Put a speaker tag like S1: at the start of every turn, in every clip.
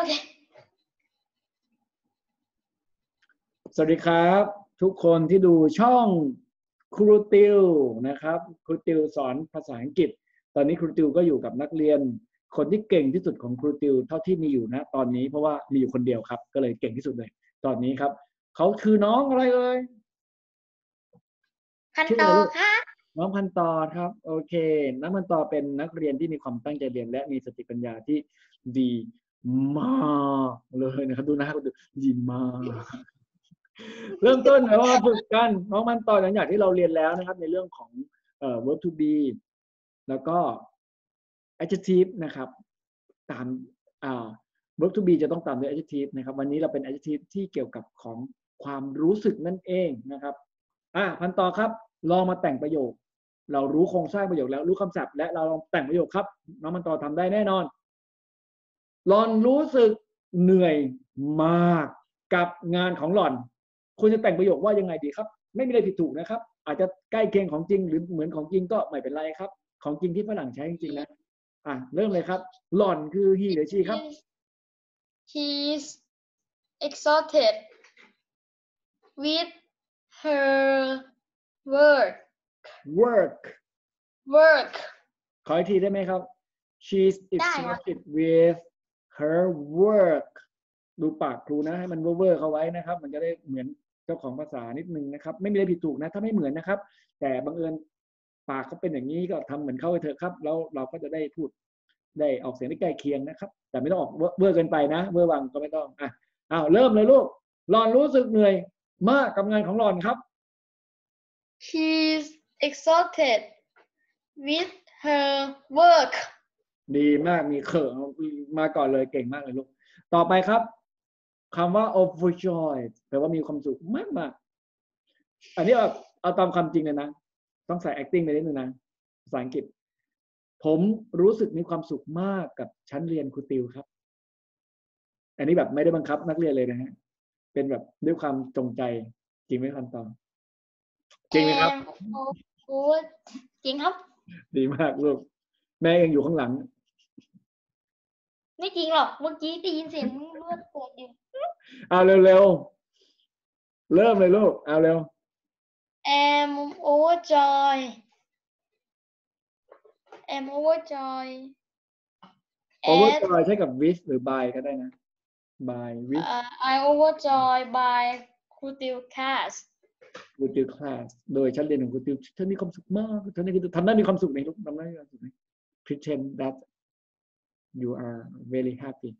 S1: โอเค
S2: สวัสดีครับ ทุกคนที่ดูช่องครูติวนะครับครูติวสอนภาษาอังกฤษ ตอนนี้ครูติวก็อยู่กับนักเรียน คนที่เก่งที่สุดของครูติวเท่าที่มีอยู่นะตอนนี้เพราะว่ามีอยู่คนเดียวครับ ก็เลยเก่งที่สุดเลย ตอนนี้ครับเขาคือน้องอะไรเลย
S1: พัน
S2: ชื่อ
S1: โต
S2: อะไรลูก
S1: ค่ะ
S2: น้องพันตอครับ โอเค น้องพันตอเป็นนักเรียนที่มีความตั้งใจเรียน และมีสติปัญญาที่ดี มากเลยนะครับ ดูนะครับดูดีมากเริ่มต้นแล้วว่าฝึกกันน้องพันต่อหลังจากที่เราเรียนแล้วนะครับ ในเรื่องของเอ่อ verb to be แล้วก็ adjective นะครับ ตามอ่า verb to be จะต้องตามด้วย adjective นะครับ วันนี้เราเป็น adjective ที่เกี่ยวกับของความรู้สึกนั่นเองนะครับ อะพันต่อครับ ลองมาแต่งประโยค เรารู้โครงสร้างประโยคแล้วรู้คำศัพท์และเราลองแต่งประโยคครับ น้องมันต่อทำได้แน่นอน หลอนรู้สึกเหนื่อยมากกับงานของหล่อนคุณจะแต่งประโยคว่ายังไงดีครับ ไม่มีอะไรผิดถูกนะครับ อาจจะใกล้เคียงของจริงหรือเหมือนของจริงก็ไม่เป็นไรครับ ของจริงที่ฝรั่งใช้จริงๆนะอะเริ่มเลยครับ หล่อนคือ he หรือ she ครับ
S1: He's exhausted with her work
S2: work
S1: work
S2: ขออีกทีได้ไหมครับ she's
S1: ได้ครับ
S2: exhausted with her work ดูปากครูนะให้มันเวอร์เข้าไว้นะครับ มันจะได้เหมือนเจ้าของภาษานิดนึงนะครับ ไม่มีอะไรผิดถูกนะ ถ้าไม่เหมือนนะครับ แต่บังเอิญปากเขาเป็นอย่างนี้ก็ทำเหมือนเขาไปเถอะครับ แล้วเราก็จะได้พูดได้ออกเสียงได้ใกล้เคียงนะครับ แต่ไม่ต้องออกเวอร์เวอเกินไปนะเวอร์วังก็ไม่ต้องอะอ้าวเริ่มเลยลูกหล่อนรู้สึกเหนื่อยมากกับงานของหล่อนครับ
S1: She's exhausted with her work
S2: ดีมากมีเขินมาก่อนเลยเก่งมากเลยลูก ต่อไปครับคำว่า overjoyed แปลว่ามีความสุขมากมากๆอันนี้เอาเอาตามความจริงเลยนะ ต้องใส่ acting ไปนิดนึงนะภาษาอังกฤษ ผมรู้สึกมีความสุขมากกับชั้นเรียนครูติวครับ อันนี้แบบไม่ได้บังคับนักเรียนเลยนะฮะ เป็นแบบด้วยความจงใจจริงไหมคันตองจริงไหมครับ
S1: and oh, จริงครับ
S2: ดีมากลูก แม่ยังอยู่ข้างหลัง
S1: ไม่จริงหรอก เมื่อกี้ได้ยินเสียงเลือดเปิดอยู่
S2: เอาเร็วๆ เริ่มเลยลูก เอาเร็ว
S1: am overjoyed am overjoyed
S2: โอเวอร์
S1: at
S2: จอยใช้กับ with หรือ by ก็ได้นะ by with
S1: uh, I overjoyed by Kutil class
S2: ครูติว class โดยชั้นเรียนของครูติวเธอมีความสุขมากเธอนี่คือทำได้มีความสุขไหมลูกทำได้มีความสุขไหม pretend that you are very happy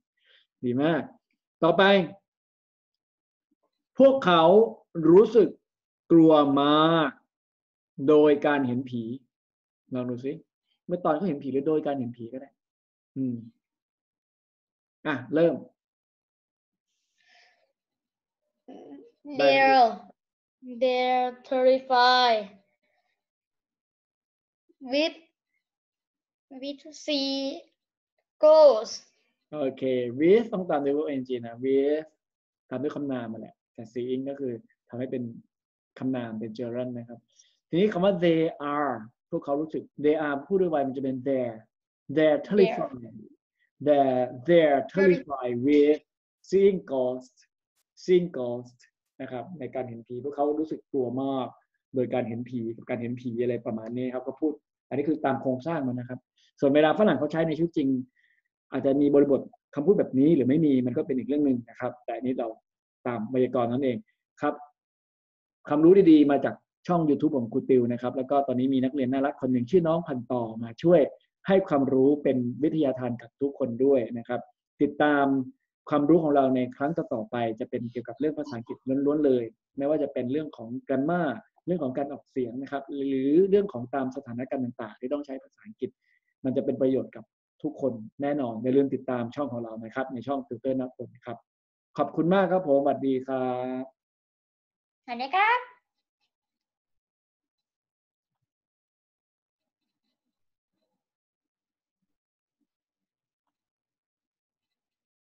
S2: ดีมาก ต่อไป พวกเขารู้สึกกลัวมากโดยการเห็นผีลองดูสิเมื่อตอนเขาเห็นผีหรือโดยการเห็นผีก็ได้ อืม อะ เริ่ม
S1: they're they're terrified with with see ghosts
S2: โอเค with ต้องตามด้วย verb ing นะ with ตามด้วยคำนามมาแหละ แต่ seeing ก็คือทำให้เป็นคำนามเป็น gerund นะครับ ทีนี้คำว่า they are พวกเขารู้สึก they are พูดด้วย y มันจะเป็น there they're terrified they're they're terrified with seeing ghost seeing ghost นะครับ ในการเห็นผีพวกเขารู้สึกกลัวมาก โดยการเห็นผีกับการเห็นผีอะไรประมาณนี้ครับก็พูด อันนี้คือตามโครงสร้างมันนะครับ ส่วนเวลาฝรั่งเขาใช้ในชีวิตจริง อาจจะมีบริบทคำพูดแบบนี้หรือไม่มีมันก็เป็นอีกเรื่องหนึ่งนะครับ แต่นี้เราตามไวยากรณ์นั่นเองครับ ความรู้ดีๆ มาจากช่อง YouTube ของครูติวนะครับ แล้วก็ตอนนี้มีนักเรียนน่ารักคนหนึ่งชื่อน้องพันต่อมาช่วยให้ความรู้เป็นวิทยาทานกับทุกคนด้วยนะครับ ติดตามความรู้ของเราในครั้งต่อๆไป จะเป็นเกี่ยวกับเรื่องภาษาอังกฤษล้วนๆเลย ไม่ว่าจะเป็นเรื่องของกรมาเรื่องของการออกเสียงนะครับ หรือเรื่องของตามสถานการณ์ต่างๆ ที่ต้องใช้ภาษาอังกฤษ มันจะเป็นประโยชน์กับ ทุกคนแน่นอนอย่าลืมติดตามช่องของเรานะครับ ในช่องติวเตอร์นักผลครับ ขอบคุณมากครับผมสวัสดีครับ
S1: สวัสดีครับ